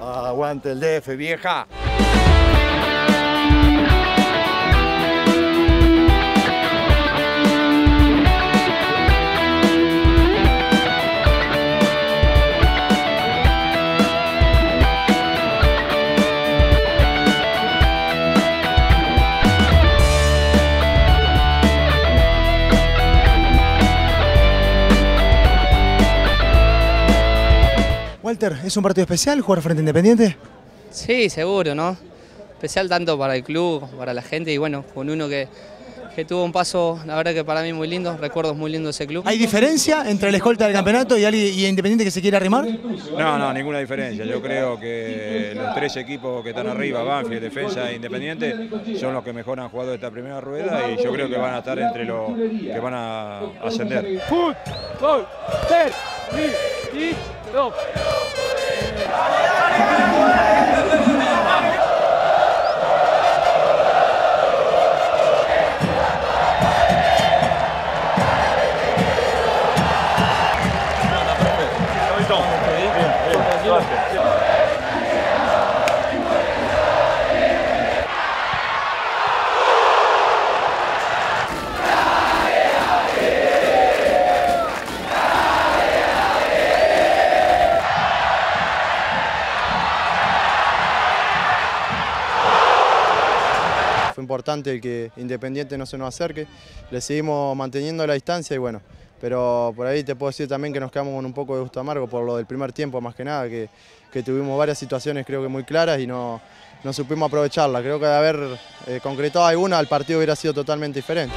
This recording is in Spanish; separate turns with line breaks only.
Aguante el DF, vieja.
Walter, ¿es un partido especial jugar frente a Independiente?
Sí, seguro, ¿no? Especial tanto para el club, para la gente y bueno, con uno que, que tuvo un paso, la verdad que para mí muy lindo, recuerdos muy lindos de ese club.
¿Hay diferencia entre el escolta del campeonato y, alguien- y Independiente que se quiere arrimar?
No, no, ninguna diferencia. Yo creo que los tres equipos que están arriba, Banfield, Defensa e Independiente, son los que mejor han jugado esta primera rueda y yo creo que van a estar entre los que van a ascender.
Go. Thank you. Importante el que Independiente no se nos acerque, le seguimos manteniendo la distancia y bueno, pero por ahí te puedo decir también que nos quedamos con un poco de gusto amargo por lo del primer tiempo más que nada, que, que tuvimos varias situaciones creo que muy claras y no, no supimos aprovecharla. Creo que de haber eh, concretado alguna el partido hubiera sido totalmente diferente.